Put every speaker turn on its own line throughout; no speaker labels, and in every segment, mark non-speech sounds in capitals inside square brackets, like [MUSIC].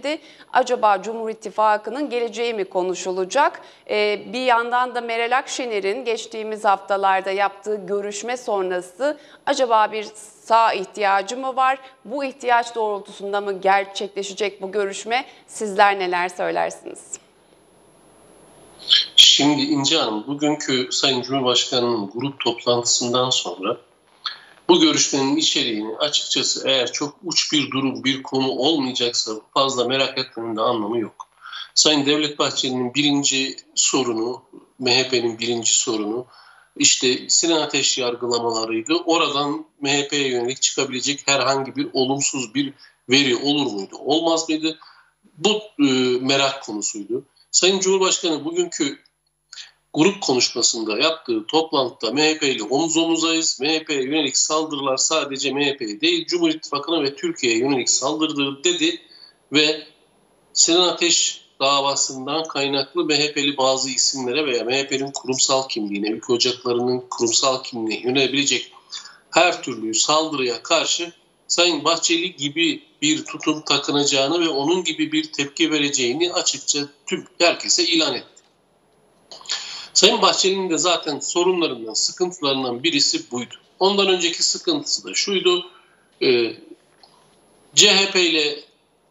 söyledi. Acaba Cumhur İttifakı'nın geleceği mi konuşulacak? Ee, bir yandan da Meral Akşener'in geçtiğimiz haftalarda yaptığı görüşme sonrası acaba bir sağ ihtiyacı mı var? Bu ihtiyaç doğrultusunda mı gerçekleşecek bu görüşme? Sizler neler söylersiniz?
Şimdi İnce Hanım, bugünkü Sayın Cumhurbaşkanı'nın grup toplantısından sonra bu görüşmenin içeriğini açıkçası eğer çok uç bir durum, bir konu olmayacaksa fazla merak etmenin de anlamı yok. Sayın Devlet Bahçeli'nin birinci sorunu, MHP'nin birinci sorunu işte Sinan Ateş yargılamalarıydı. Oradan MHP'ye yönelik çıkabilecek herhangi bir olumsuz bir veri olur muydu? Olmaz mıydı? Bu e, merak konusuydu. Sayın Cumhurbaşkanı bugünkü grup konuşmasında yaptığı toplantıda MHP ile omuz omuzayız. MHP'ye yönelik saldırılar sadece MHP'ye değil Cumhur İttifakı'na ve Türkiye'ye yönelik saldırdığı dedi ve Sinan Ateş davasından kaynaklı MHP'li bazı isimlere veya MHP'nin kurumsal kimliğine, ülke ocaklarının kurumsal kimliğine yönelebilecek her türlü saldırıya karşı Sayın Bahçeli gibi bir tutum takınacağını ve onun gibi bir tepki vereceğini açıkça tüm herkese ilan etti. Sayın Bahçeli'nin de zaten sorunlarından, sıkıntılarından birisi buydu. Ondan önceki sıkıntısı da şuydu. E, CHP ile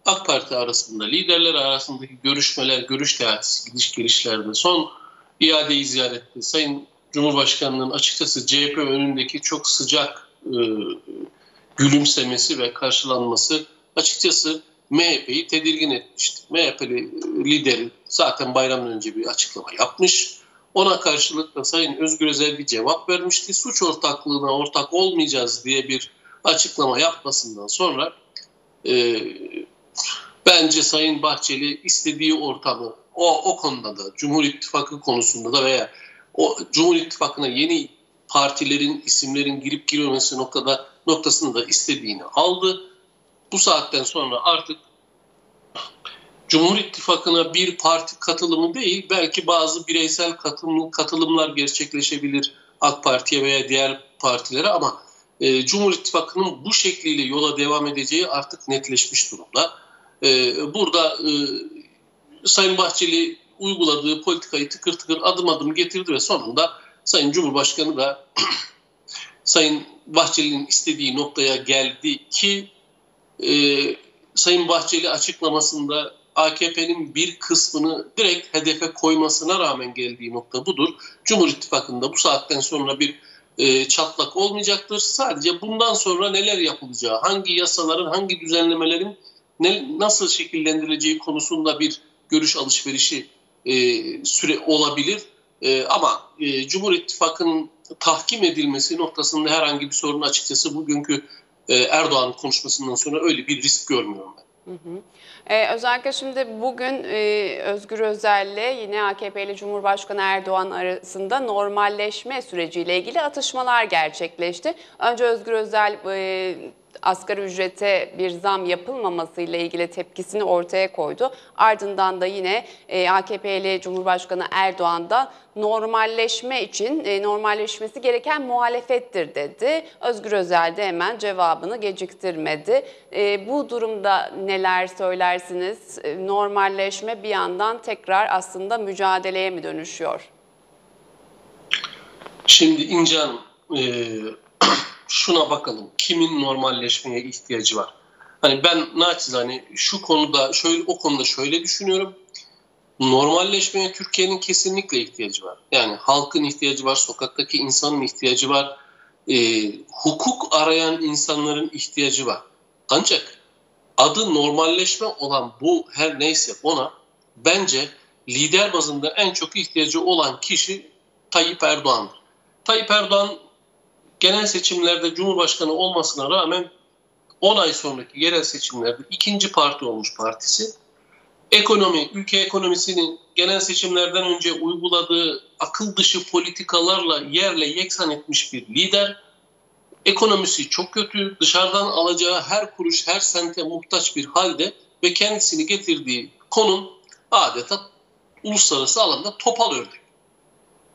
AK Parti arasında, liderler arasındaki görüşmeler, görüş teatisi, gidiş gelişlerde son iadeyi ziyarette Sayın Cumhurbaşkanı'nın açıkçası CHP önündeki çok sıcak e, gülümsemesi ve karşılanması açıkçası MHP'yi tedirgin etmişti. MHP'li lideri zaten bayramdan önce bir açıklama yapmış. Ona karşılık da Sayın Özgür Özel bir cevap vermişti. Suç ortaklığına ortak olmayacağız diye bir açıklama yapmasından sonra e, bence Sayın Bahçeli istediği ortamı o, o konuda da Cumhur İttifakı konusunda da veya o Cumhur İttifakı'na yeni partilerin isimlerin girip girmemesi noktada noktasını da istediğini aldı. Bu saatten sonra artık Cumhur İttifakı'na bir parti katılımı değil, belki bazı bireysel katılım, katılımlar gerçekleşebilir AK Parti'ye veya diğer partilere ama e, Cumhur İttifakı'nın bu şekliyle yola devam edeceği artık netleşmiş durumda. E, burada e, Sayın Bahçeli uyguladığı politikayı tıkır tıkır adım adım getirdi ve sonunda Sayın Cumhurbaşkanı da [CLEARS THROAT] Sayın Bahçeli'nin istediği noktaya geldi ki e, Sayın Bahçeli açıklamasında AKP'nin bir kısmını direkt hedefe koymasına rağmen geldiği nokta budur. Cumhur İttifakı'nda bu saatten sonra bir e, çatlak olmayacaktır. Sadece bundan sonra neler yapılacağı, hangi yasaların, hangi düzenlemelerin ne, nasıl şekillendirileceği konusunda bir görüş alışverişi e, süre olabilir. E, ama e, Cumhur İttifakı'nın tahkim edilmesi noktasında herhangi bir sorun açıkçası bugünkü e, Erdoğan konuşmasından sonra öyle bir risk görmüyorum ben.
Ee, özellikle şimdi bugün e, Özgür Özel'le yine AKP ile Cumhurbaşkanı Erdoğan arasında normalleşme süreciyle ilgili atışmalar gerçekleşti. Önce Özgür Özel e, asgari ücrete bir zam yapılmamasıyla ilgili tepkisini ortaya koydu. Ardından da yine e, AKP'li Cumhurbaşkanı Erdoğan da normalleşme için e, normalleşmesi gereken muhalefettir dedi. Özgür Özel de hemen cevabını geciktirmedi. E, bu durumda neler söylersiniz? Normalleşme bir yandan tekrar aslında mücadeleye mi dönüşüyor?
Şimdi İnce şuna bakalım. Kimin normalleşmeye ihtiyacı var? Hani ben naçizane şu konuda şöyle o konuda şöyle düşünüyorum. Normalleşmeye Türkiye'nin kesinlikle ihtiyacı var. Yani halkın ihtiyacı var, sokaktaki insanın ihtiyacı var. E, hukuk arayan insanların ihtiyacı var. Ancak adı normalleşme olan bu her neyse ona bence lider bazında en çok ihtiyacı olan kişi Tayyip Erdoğan'dır. Tayyip Erdoğan genel seçimlerde Cumhurbaşkanı olmasına rağmen 10 ay sonraki yerel seçimlerde ikinci parti olmuş partisi. Ekonomi, ülke ekonomisinin genel seçimlerden önce uyguladığı akıl dışı politikalarla yerle yeksan etmiş bir lider. Ekonomisi çok kötü, dışarıdan alacağı her kuruş, her sente muhtaç bir halde ve kendisini getirdiği konum adeta uluslararası alanda topal ördek.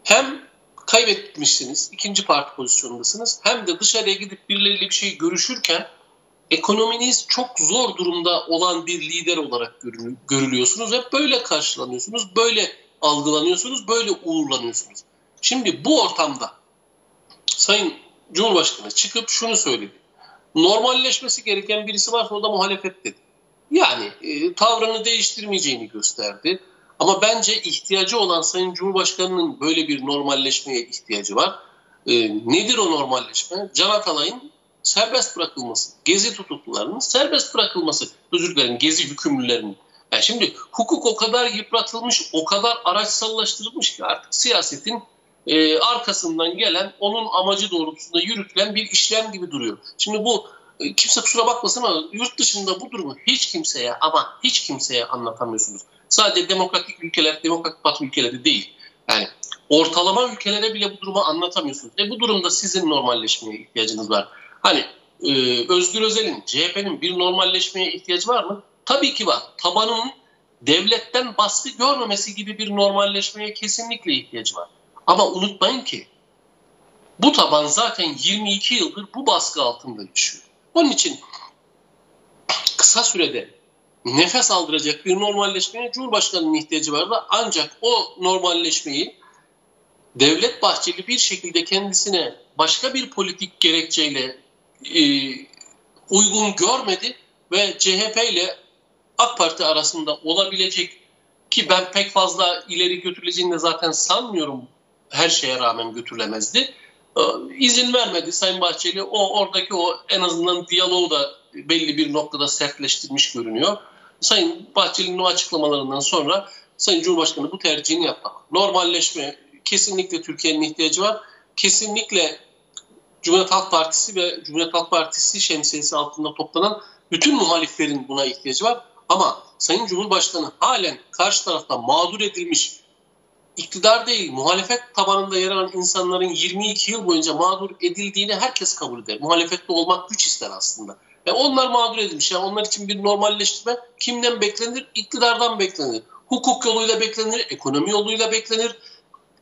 Hem kaybetmişsiniz. ikinci parti pozisyondasınız. Hem de dışarıya gidip birileriyle bir şey görüşürken ekonominiz çok zor durumda olan bir lider olarak görülüyorsunuz ve böyle karşılanıyorsunuz, böyle algılanıyorsunuz, böyle uğurlanıyorsunuz. Şimdi bu ortamda Sayın Cumhurbaşkanı çıkıp şunu söyledi. Normalleşmesi gereken birisi varsa o da muhalefet dedi. Yani e, tavrını değiştirmeyeceğini gösterdi. Ama bence ihtiyacı olan Sayın Cumhurbaşkanı'nın böyle bir normalleşmeye ihtiyacı var. E, nedir o normalleşme? Can Atalay'ın serbest bırakılması, gezi tutuklularının serbest bırakılması, özür dilerim gezi hükümlülerinin. Yani şimdi hukuk o kadar yıpratılmış, o kadar araçsallaştırılmış ki artık siyasetin e, arkasından gelen, onun amacı doğrultusunda yürütülen bir işlem gibi duruyor. Şimdi bu e, kimse kusura bakmasın ama yurt dışında bu durumu hiç kimseye ama hiç kimseye anlatamıyorsunuz. Sadece demokratik ülkeler, demokratik batı ülkeleri değil. Yani ortalama ülkelere bile bu durumu anlatamıyorsunuz. E bu durumda sizin normalleşmeye ihtiyacınız var. Hani e, Özgür Özel'in, CHP'nin bir normalleşmeye ihtiyacı var mı? Tabii ki var. Tabanın devletten baskı görmemesi gibi bir normalleşmeye kesinlikle ihtiyacı var. Ama unutmayın ki bu taban zaten 22 yıldır bu baskı altında yaşıyor. Onun için kısa sürede nefes aldıracak bir normalleşmeye Cumhurbaşkanı'nın ihtiyacı vardı. Ancak o normalleşmeyi Devlet Bahçeli bir şekilde kendisine başka bir politik gerekçeyle e, uygun görmedi ve CHP ile AK Parti arasında olabilecek ki ben pek fazla ileri götürüleceğini de zaten sanmıyorum her şeye rağmen götürülemezdi. Ee, izin vermedi Sayın Bahçeli. O oradaki o en azından diyaloğu da belli bir noktada sertleştirmiş görünüyor. Sayın Bahçeli'nin o açıklamalarından sonra Sayın Cumhurbaşkanı bu tercihini yaptı. Normalleşme kesinlikle Türkiye'nin ihtiyacı var. Kesinlikle Cumhuriyet Halk Partisi ve Cumhuriyet Halk Partisi şemsiyesi altında toplanan bütün muhaliflerin buna ihtiyacı var. Ama Sayın Cumhurbaşkanı halen karşı tarafta mağdur edilmiş iktidar değil, muhalefet tabanında yer alan insanların 22 yıl boyunca mağdur edildiğini herkes kabul eder. Muhalefette olmak güç ister aslında. Ve onlar mağdur edilmiş. Yani onlar için bir normalleştirme kimden beklenir? İktidardan beklenir. Hukuk yoluyla beklenir, ekonomi yoluyla beklenir.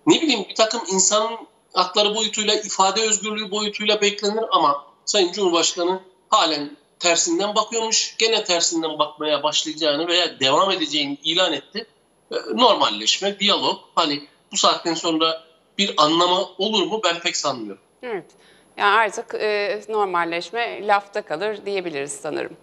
Ne bileyim bir takım insan hakları boyutuyla, ifade özgürlüğü boyutuyla beklenir ama Sayın Cumhurbaşkanı halen tersinden bakıyormuş. Gene tersinden bakmaya başlayacağını veya devam edeceğini ilan etti. E, normalleşme, diyalog hani bu saatten sonra bir anlama olur mu ben pek sanmıyorum.
Evet. Yani artık e, normalleşme lafta kalır diyebiliriz sanırım.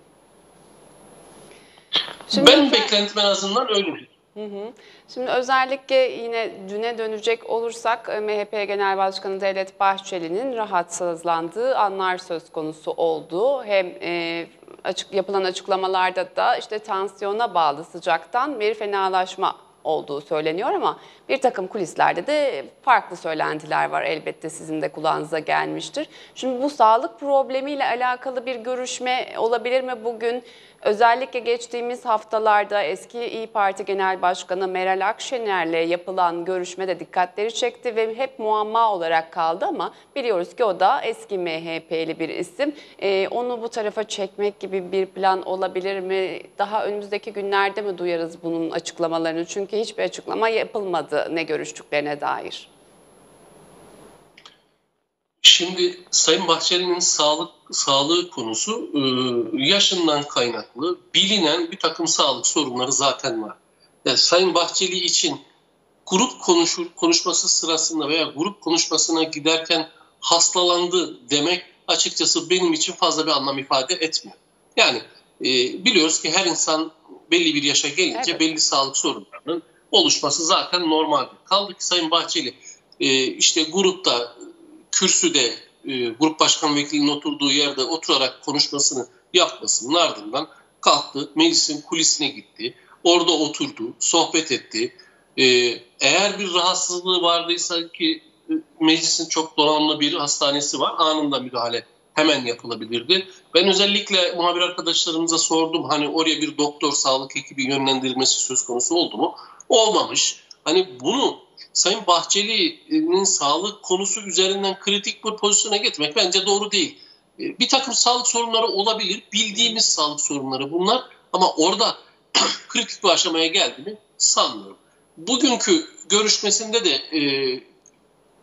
Şimdi ben beklentim en azından öyle. Hı hı.
Şimdi özellikle yine düne dönecek olursak e, MHP Genel Başkanı Devlet Bahçeli'nin rahatsızlandığı anlar söz konusu oldu. Hem e, açık yapılan açıklamalarda da işte tansiyona bağlı sıcaktan bir fenalaşma olduğu söyleniyor ama bir takım kulislerde de farklı söylentiler var elbette sizin de kulağınıza gelmiştir. Şimdi bu sağlık problemiyle alakalı bir görüşme olabilir mi bugün? Özellikle geçtiğimiz haftalarda eski İyi Parti Genel Başkanı Meral Akşener'le yapılan görüşme de dikkatleri çekti ve hep muamma olarak kaldı ama biliyoruz ki o da eski MHP'li bir isim. Ee, onu bu tarafa çekmek gibi bir plan olabilir mi? Daha önümüzdeki günlerde mi duyarız bunun açıklamalarını? Çünkü hiçbir açıklama yapılmadı ne görüştüklerine dair.
Şimdi Sayın Bahçeli'nin sağlık sağlığı konusu e, yaşından kaynaklı bilinen bir takım sağlık sorunları zaten var. Yani Sayın Bahçeli için grup konuşur, konuşması sırasında veya grup konuşmasına giderken hastalandı demek açıkçası benim için fazla bir anlam ifade etmiyor. Yani e, biliyoruz ki her insan belli bir yaşa gelince evet. belli sağlık sorunlarının oluşması zaten normal. Kaldı ki Sayın Bahçeli e, işte grupta kürsüde e, grup başkan vekilinin oturduğu yerde oturarak konuşmasını yapmasının ardından kalktı, meclisin kulisine gitti, orada oturdu, sohbet etti. E, eğer bir rahatsızlığı vardıysa ki e, meclisin çok donanımlı bir hastanesi var, anında müdahale hemen yapılabilirdi. Ben özellikle muhabir arkadaşlarımıza sordum hani oraya bir doktor, sağlık ekibi yönlendirilmesi söz konusu oldu mu? Olmamış. Hani bunu Sayın Bahçeli'nin sağlık konusu üzerinden kritik bir pozisyona getirmek bence doğru değil. Ee, bir takım sağlık sorunları olabilir. Bildiğimiz sağlık sorunları bunlar. Ama orada [CLEARS THROAT] kritik bir aşamaya geldi mi sanmıyorum. Bugünkü görüşmesinde de e,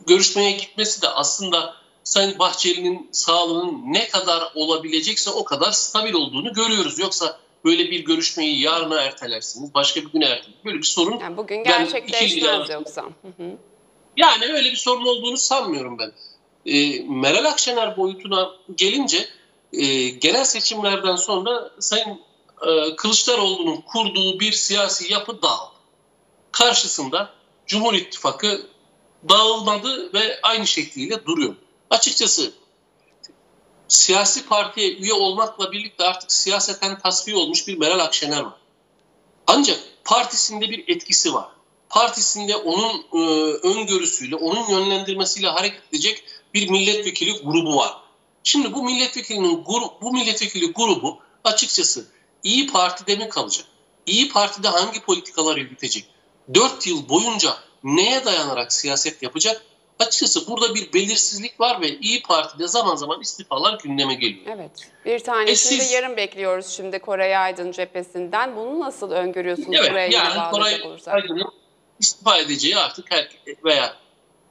görüşmeye gitmesi de aslında Sayın Bahçeli'nin sağlığının ne kadar olabilecekse o kadar stabil olduğunu görüyoruz. Yoksa böyle bir görüşmeyi yarına ertelersiniz, başka bir güne ertelersiniz. Böyle bir sorun
Yani bugün gerçekleşmez
ikili-
yoksa. Hı hı.
yani öyle bir sorun olduğunu sanmıyorum ben. E, Meral Akşener boyutuna gelince e, genel seçimlerden sonra Sayın e, Kılıçdaroğlu'nun kurduğu bir siyasi yapı dağıldı. Karşısında Cumhur İttifakı dağılmadı ve aynı şekliyle duruyor. Açıkçası siyasi partiye üye olmakla birlikte artık siyaseten tasfiye olmuş bir Meral Akşener var. Ancak partisinde bir etkisi var. Partisinde onun e, öngörüsüyle, onun yönlendirmesiyle hareket edecek bir milletvekili grubu var. Şimdi bu milletvekilinin bu milletvekili grubu açıkçası İyi Parti'de mi kalacak? İyi Parti'de hangi politikalar yürütecek? Dört yıl boyunca neye dayanarak siyaset yapacak? Açıkçası burada bir belirsizlik var ve İyi Parti'de zaman zaman istifalar gündeme geliyor.
Evet. Bir tanesini
E siz-
de yarın bekliyoruz şimdi Koray Aydın cephesinden. Bunu nasıl öngörüyorsunuz buraya
Evet,
yine
yani Koray? Aydın'ın istifa edeceği artık her, veya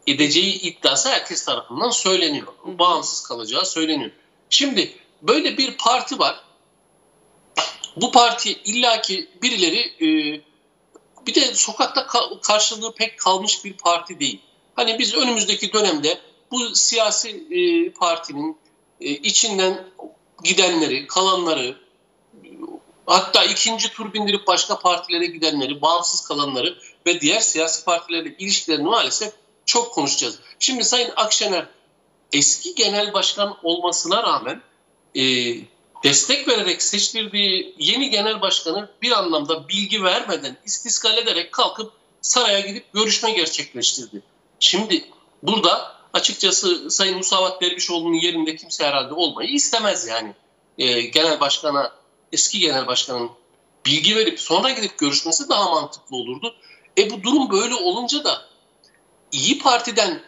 edeceği iddiası herkes tarafından söyleniyor.
Hı.
Bağımsız kalacağı söyleniyor. Şimdi böyle bir parti var. Bu parti illaki birileri e, bir de sokakta ka- karşılığı pek kalmış bir parti değil. Hani biz önümüzdeki dönemde bu siyasi e, partinin e, içinden gidenleri, kalanları, hatta ikinci tur bindirip başka partilere gidenleri, bağımsız kalanları ve diğer siyasi partilerle ilişkilerini maalesef çok konuşacağız. Şimdi Sayın Akşener eski genel başkan olmasına rağmen e, destek vererek seçtirdiği yeni genel başkanı bir anlamda bilgi vermeden istiskal ederek kalkıp saraya gidip görüşme gerçekleştirdi. Şimdi burada açıkçası Sayın Musavat Dervişoğlu'nun yerinde kimse herhalde olmayı istemez yani. E, genel başkana, eski genel başkanın bilgi verip sonra gidip görüşmesi daha mantıklı olurdu. E bu durum böyle olunca da İyi Parti'den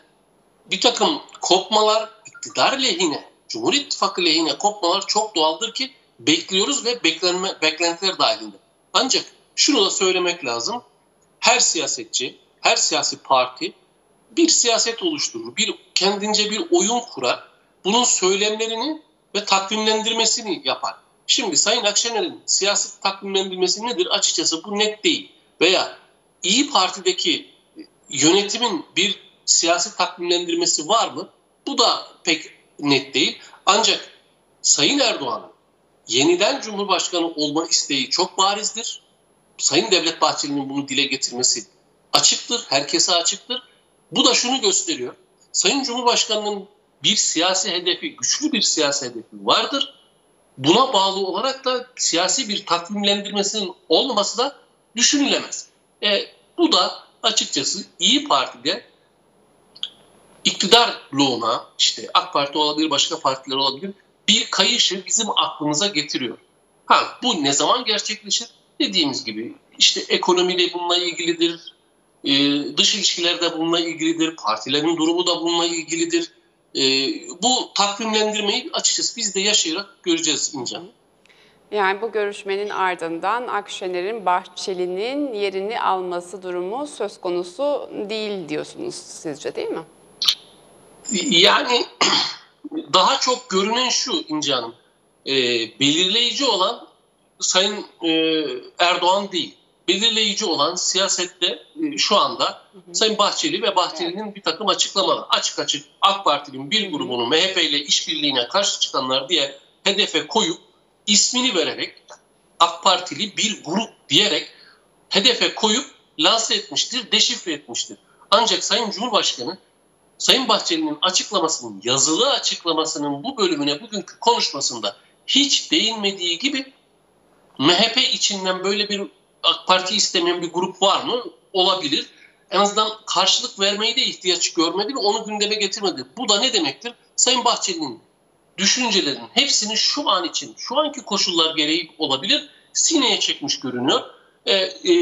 bir takım kopmalar iktidar lehine, Cumhur İttifakı lehine kopmalar çok doğaldır ki bekliyoruz ve beklenme, beklentiler dahilinde. Ancak şunu da söylemek lazım. Her siyasetçi, her siyasi parti bir siyaset oluşturur. Bir kendince bir oyun kurar. Bunun söylemlerini ve takvimlendirmesini yapar. Şimdi Sayın Akşener'in siyaset takvimlendirmesi nedir? Açıkçası bu net değil. Veya İyi Parti'deki yönetimin bir siyasi takvimlendirmesi var mı? Bu da pek net değil. Ancak Sayın Erdoğan'ın yeniden Cumhurbaşkanı olma isteği çok barizdir. Sayın Devlet Bahçeli'nin bunu dile getirmesi açıktır, herkese açıktır. Bu da şunu gösteriyor. Sayın Cumhurbaşkanı'nın bir siyasi hedefi, güçlü bir siyasi hedefi vardır. Buna bağlı olarak da siyasi bir takvimlendirmesinin olmaması da düşünülemez. E, bu da açıkçası İyi Parti'de iktidar bloğuna işte AK Parti olabilir, başka partiler olabilir bir kayışı bizim aklımıza getiriyor. Ha bu ne zaman gerçekleşir? Dediğimiz gibi işte ekonomi de bununla ilgilidir, e, dış ilişkiler de bununla ilgilidir, partilerin durumu da bununla ilgilidir. E, bu takvimlendirmeyi açıkçası biz de yaşayarak göreceğiz İncan.
Yani bu görüşmenin ardından Akşener'in Bahçeli'nin yerini alması durumu söz konusu değil diyorsunuz sizce değil mi?
Yani [CLEARS THROAT] daha çok görünen şu İnce Hanım, e, belirleyici olan Sayın e, Erdoğan değil. Belirleyici olan siyasette e, şu anda. Sayın Bahçeli ve Bahçeli'nin bir takım açıklamaları. Açık açık AK Parti'nin bir grubunu MHP ile işbirliğine karşı çıkanlar diye hedefe koyup ismini vererek AK Partili bir grup diyerek hedefe koyup lanse etmiştir, deşifre etmiştir. Ancak Sayın Cumhurbaşkanı Sayın Bahçeli'nin açıklamasının, yazılı açıklamasının bu bölümüne bugünkü konuşmasında hiç değinmediği gibi MHP içinden böyle bir AK Parti istemeyen bir grup var mı? Olabilir. En azından karşılık vermeyi de ihtiyaç görmedi ve onu gündeme getirmedi. Bu da ne demektir? Sayın Bahçeli'nin düşüncelerinin hepsini şu an için, şu anki koşullar gereği olabilir, sineye çekmiş görünüyor. Ee, e,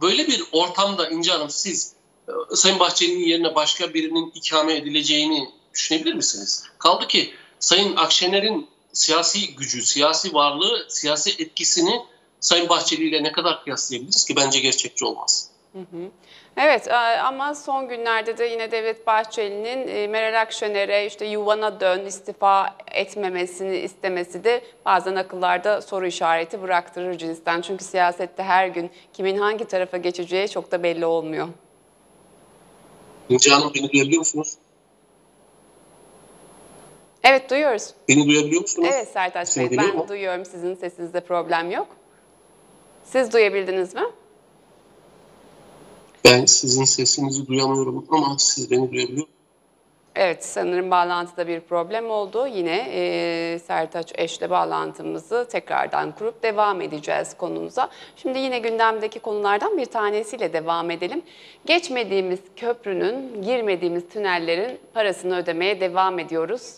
böyle bir ortamda İnce Hanım siz e, Sayın Bahçeli'nin yerine başka birinin ikame edileceğini düşünebilir misiniz? Kaldı ki Sayın Akşener'in siyasi gücü, siyasi varlığı, siyasi etkisini Sayın Bahçeli ile ne kadar kıyaslayabiliriz ki bence gerçekçi olmaz.
Evet ama son günlerde de yine Devlet Bahçeli'nin e, Meral Akşener'e işte yuvana dön istifa etmemesini istemesi de bazen akıllarda soru işareti bıraktırır cinsten. Çünkü siyasette her gün kimin hangi tarafa geçeceği çok da belli olmuyor.
İnce Hanım beni duyabiliyor musunuz?
Evet duyuyoruz.
Beni duyabiliyor musunuz?
Evet Sertaç Bey ben
mu?
duyuyorum sizin sesinizde problem yok. Siz duyabildiniz mi?
Ben sizin sesinizi duyamıyorum ama siz beni duyabiliyor?
Evet sanırım bağlantıda bir problem oldu. Yine e, Sertaç Eş'le bağlantımızı tekrardan kurup devam edeceğiz konumuza. Şimdi yine gündemdeki konulardan bir tanesiyle devam edelim. Geçmediğimiz köprünün, girmediğimiz tünellerin parasını ödemeye devam ediyoruz.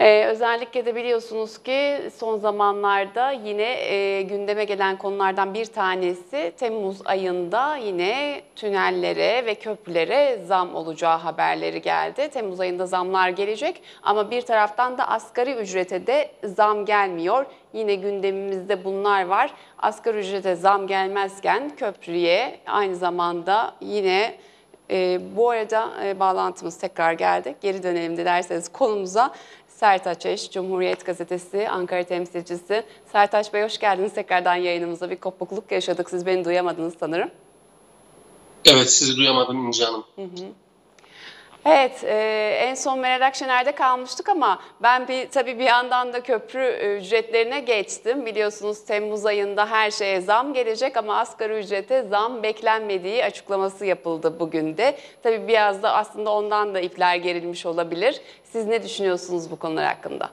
Ee, özellikle de biliyorsunuz ki son zamanlarda yine e, gündeme gelen konulardan bir tanesi Temmuz ayında yine tünellere ve köprülere zam olacağı haberleri geldi. Temmuz ayında zamlar gelecek ama bir taraftan da asgari ücrete de zam gelmiyor. Yine gündemimizde bunlar var. Asgari ücrete zam gelmezken köprüye aynı zamanda yine e, bu arada e, bağlantımız tekrar geldi. Geri dönelim dilerseniz konumuza. Sertaç Eş, Cumhuriyet Gazetesi, Ankara temsilcisi. Sertaç Bey hoş geldiniz tekrardan yayınımıza. Bir kopukluk yaşadık. Siz beni duyamadınız sanırım.
Evet sizi duyamadım İnce Hanım.
Evet, e, en son Meral Akşener'de kalmıştık ama ben bir tabii bir yandan da köprü e, ücretlerine geçtim. Biliyorsunuz Temmuz ayında her şeye zam gelecek ama asgari ücrete zam beklenmediği açıklaması yapıldı bugün de. Tabii biraz da aslında ondan da ipler gerilmiş olabilir. Siz ne düşünüyorsunuz bu konular hakkında?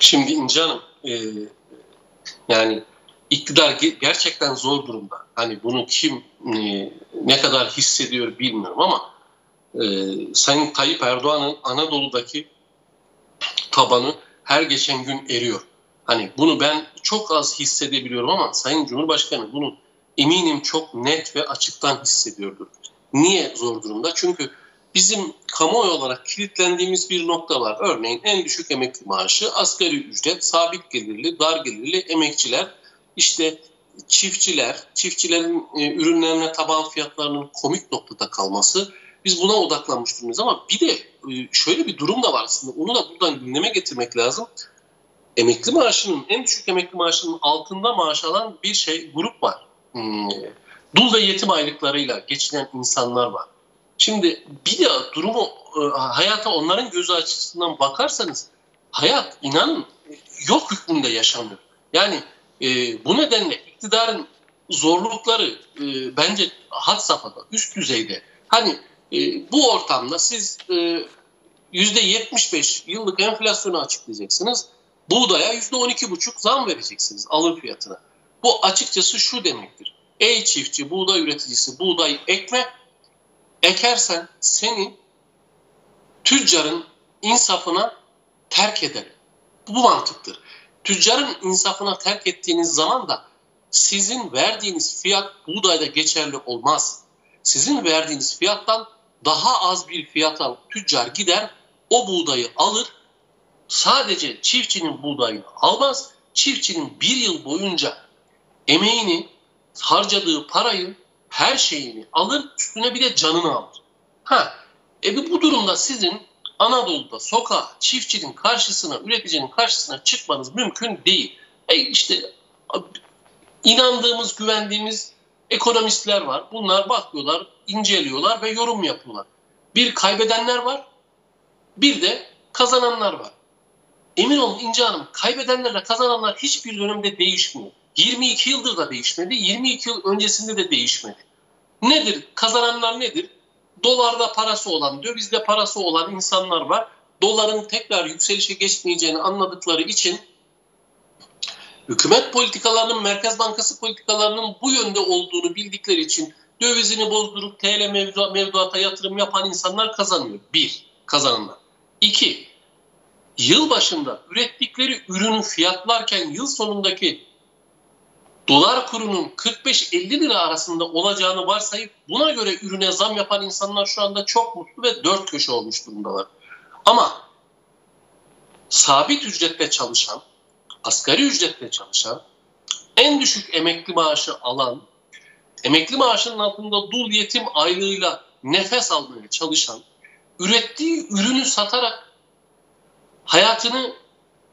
Şimdi İnce Hanım e, yani iktidar ge- gerçekten zor durumda. Hani bunu kim e, ne kadar hissediyor bilmiyorum ama e, Sayın Tayyip Erdoğan'ın Anadolu'daki tabanı her geçen gün eriyor. Hani bunu ben çok az hissedebiliyorum ama Sayın Cumhurbaşkanı bunu eminim çok net ve açıktan hissediyordur. Niye zor durumda? Çünkü bizim kamuoyu olarak kilitlendiğimiz bir nokta var. Örneğin en düşük emekli maaşı, asgari ücret, sabit gelirli, dar gelirli emekçiler, işte çiftçiler, çiftçilerin e, ürünlerine taban fiyatlarının komik noktada kalması. Biz buna odaklanmış durumdayız ama bir de e, şöyle bir durum da var aslında. Onu da buradan gündeme getirmek lazım. Emekli maaşının, en düşük emekli maaşının altında maaş alan bir şey grup var. Hmm, dul ve yetim aylıklarıyla geçinen insanlar var. Şimdi bir de durumu e, hayata onların gözü açısından bakarsanız hayat inanın yok hükmünde yaşanıyor. Yani e, bu nedenle iktidarın zorlukları e, bence had safhada, üst düzeyde. Hani e, bu ortamda siz e, yüzde 75 yıllık enflasyonu açıklayacaksınız. Buğdaya yüzde 12,5 zam vereceksiniz alım fiyatına. Bu açıkçası şu demektir. Ey çiftçi, buğday üreticisi, buğday ekme, ekersen seni tüccarın insafına terk ederim. Bu mantıktır. Tüccarın insafına terk ettiğiniz zaman da sizin verdiğiniz fiyat buğdayda geçerli olmaz. Sizin verdiğiniz fiyattan daha az bir fiyata tüccar gider, o buğdayı alır. Sadece çiftçinin buğdayını almaz, çiftçinin bir yıl boyunca emeğini, harcadığı parayı, her şeyini alır, üstüne bir de canını alır. Ha, e bu durumda sizin Anadolu'da sokağa, çiftçinin karşısına, üreticinin karşısına çıkmanız mümkün değil. E işte inandığımız, güvendiğimiz ekonomistler var. Bunlar bakıyorlar, inceliyorlar ve yorum yapıyorlar. Bir kaybedenler var, bir de kazananlar var. Emin olun İnce Hanım, kaybedenlerle kazananlar hiçbir dönemde değişmiyor. 22 yıldır da değişmedi, 22 yıl öncesinde de değişmedi. Nedir? Kazananlar nedir? Dolarda parası olan, dövizde parası olan insanlar var. Doların tekrar yükselişe geçmeyeceğini anladıkları için hükümet politikalarının, Merkez Bankası politikalarının bu yönde olduğunu bildikleri için dövizini bozdurup TL mevdu, mevduata yatırım yapan insanlar kazanıyor. Bir, kazananlar. İki, yıl başında ürettikleri ürünü fiyatlarken yıl sonundaki dolar kurunun 45-50 lira arasında olacağını varsayıp buna göre ürüne zam yapan insanlar şu anda çok mutlu ve dört köşe olmuş durumdalar. Ama sabit ücretle çalışan, asgari ücretle çalışan, en düşük emekli maaşı alan, emekli maaşının altında dul yetim aylığıyla nefes almaya çalışan, ürettiği ürünü satarak hayatını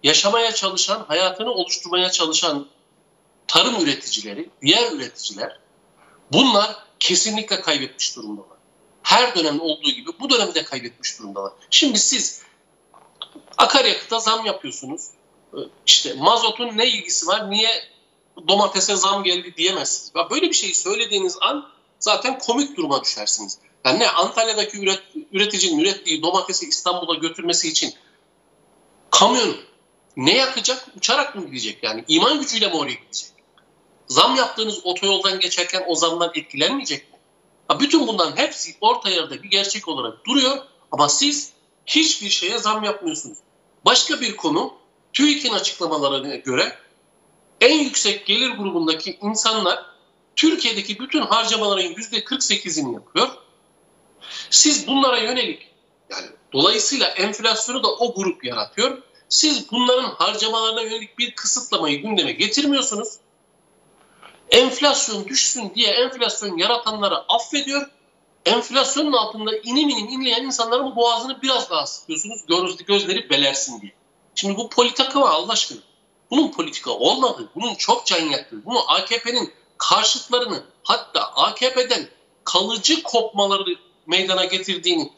yaşamaya çalışan, hayatını oluşturmaya çalışan tarım üreticileri, diğer üreticiler bunlar kesinlikle kaybetmiş durumdalar. Her dönemde olduğu gibi bu dönemde kaybetmiş durumdalar. Şimdi siz akaryakıta zam yapıyorsunuz. İşte mazotun ne ilgisi var? Niye domatese zam geldi diyemezsiniz. Ya böyle bir şeyi söylediğiniz an zaten komik duruma düşersiniz. Yani ne Antalya'daki üret, üreticinin ürettiği domatesi İstanbul'a götürmesi için kamyon ne yakacak? Uçarak mı gidecek? Yani iman gücüyle mi oraya gidecek? Zam yaptığınız otoyoldan geçerken o zamdan etkilenmeyecek mi? Ha, bütün bunların hepsi orta yerde bir gerçek olarak duruyor ama siz hiçbir şeye zam yapmıyorsunuz. Başka bir konu TÜİK'in açıklamalarına göre en yüksek gelir grubundaki insanlar Türkiye'deki bütün harcamaların yüzde 48'ini yapıyor. Siz bunlara yönelik yani dolayısıyla enflasyonu da o grup yaratıyor. Siz bunların harcamalarına yönelik bir kısıtlamayı gündeme getirmiyorsunuz. Enflasyon düşsün diye enflasyon yaratanları affediyor. Enflasyonun altında inim inim inleyen insanların boğazını biraz daha sıkıyorsunuz. Göz, gözleri belersin diye. Şimdi bu politika var Allah aşkına. Bunun politika olmadığı, bunun çok can yaktığı, bunu AKP'nin karşıtlarını hatta AKP'den kalıcı kopmaları meydana getirdiğini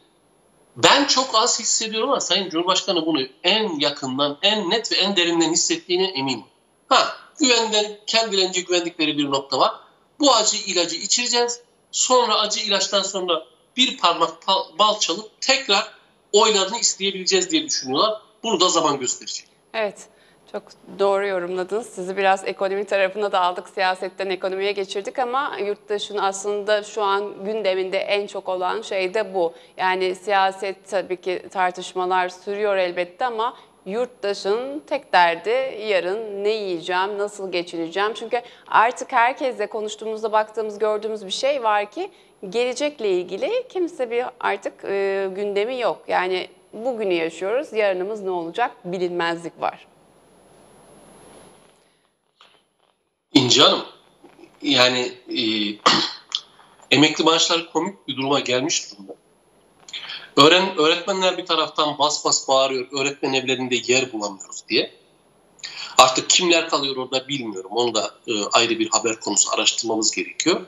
ben çok az hissediyorum ama Sayın Cumhurbaşkanı bunu en yakından, en net ve en derinden hissettiğine eminim. Ha, güvenden, kendilerince güvendikleri bir nokta var. Bu acı ilacı içireceğiz. Sonra acı ilaçtan sonra bir parmak bal çalıp tekrar oylarını isteyebileceğiz diye düşünüyorlar. Bunu da zaman gösterecek.
Evet. Çok doğru yorumladınız. Sizi biraz ekonomi tarafına da aldık. Siyasetten ekonomiye geçirdik ama yurttaşın aslında şu an gündeminde en çok olan şey de bu. Yani siyaset tabii ki tartışmalar sürüyor elbette ama yurttaşın tek derdi yarın ne yiyeceğim, nasıl geçineceğim. Çünkü artık herkesle konuştuğumuzda baktığımız, gördüğümüz bir şey var ki gelecekle ilgili kimse bir artık e, gündemi yok. Yani bugünü yaşıyoruz, yarınımız ne olacak bilinmezlik var.
İnci Hanım, yani e, [CLEARS THROAT] emekli maaşları komik bir duruma gelmiş durumda. Öğren, öğretmenler bir taraftan bas bas bağırıyor, öğretmen evlerinde yer bulamıyoruz diye. Artık kimler kalıyor orada bilmiyorum. Onu da e, ayrı bir haber konusu araştırmamız gerekiyor.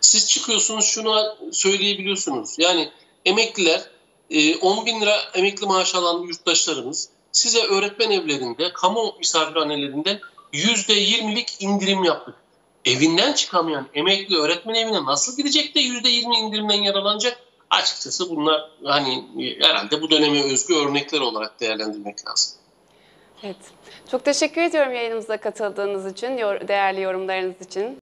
Siz çıkıyorsunuz şunu söyleyebiliyorsunuz. Yani emekliler, e, 10 bin lira emekli maaş alan yurttaşlarımız size öğretmen evlerinde, kamu misafirhanelerinde %20'lik indirim yaptık. Evinden çıkamayan emekli öğretmen evine nasıl gidecek de %20 indirimden yararlanacak? Açıkçası bunlar hani herhalde bu döneme özgü örnekler olarak değerlendirmek lazım.
Evet. Çok teşekkür ediyorum yayınımıza katıldığınız için, değerli yorumlarınız için.